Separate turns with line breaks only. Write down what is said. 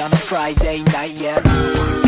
on a Friday night, yeah.